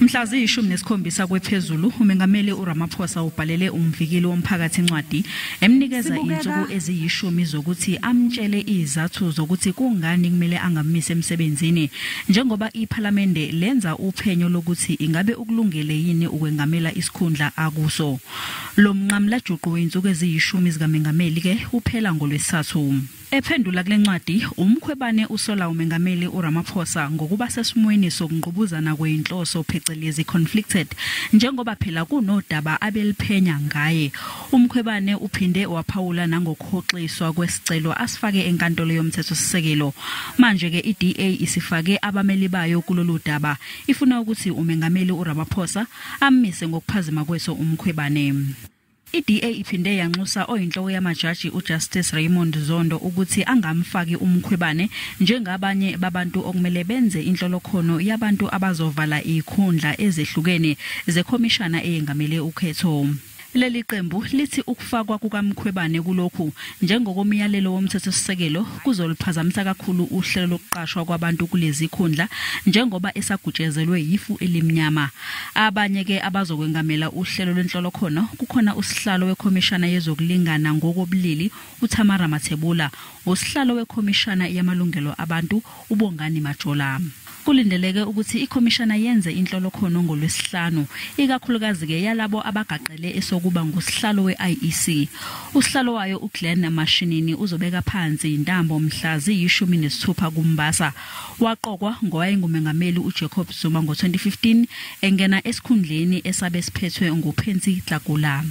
Mhla ziyishumi nesikhombisa kwephezulu umengameli uRamaphosa ubhalele umvikeli womphakathi incwadi emnikeza insuku eziyishumi zokuthi amtshele izathu zokuthi kungani kumele angamise emsebenzini njengoba iPhalamende lenza uphenyo lokuthi ingabe ukulungele yini ukwengamela isikhundla akuso. Lo mnqamla juqu insuku eziyishumi zikamengameli ke uphela ngolwesithathu. Ephendula kule ncwadi umkhwebane usola umengameli uRamaphosa ngokuba sesimweni sokungqubuzana kweinhloso phecelezi conflicted njengoba phela kunodaba abeliphenya ngaye. Umkhwebane uphinde waphawula nangokhoxiswa kwesicelo asifake enkantolo yomthetho sisekelo manje ke iDA isifake abameli bayo kulolu daba. Ifuna ukuthi umengameli uRamaphosa amise ngokuphazima kweso umkhwebane. iDA iphinde yanxusa oyinhloko yamajaji uJustice Raymond Zondo ukuthi angamfaki umkhwebane njengabanye babantu okumele benze inhlolokhono yabantu abazovala ikhundla ezehlukene zekhomishana eyengamele ukhetho. Leli qembu lithi ukufakwa kukamkhwebane kulokhu njengokomyalelo womthethosisekelo kuzoliphazamisa kakhulu uhlelo lokuqashwa kwabantu kulezi khundla njengoba esagutshezelwe yifu elimnyama. Abanye ke abazokwengamela uhlelo lwenhlolokhono kukhona usihlalo wekhomishana yezokulingana ngokobulili uThamara Mathebula usihlalo wekhomishana yamalungelo abantu ubongani Majola. Kulindeleke ukuthi ikhomishana yenze inhlolokhono ngolwesihlanu ikakhulukazi ke yalabo abagaqele esokuba ngusihlalo we-IEC usihlalo wayo uGlenn Mashinini uzobeka phansi intambo mhla ziyishumi nesithupha kumbasa. Waqokwa ngowayengumengameli uJacob Zuma ngo-2015 engena esikhundleni esabe siphethwe nguPhensi Hlakula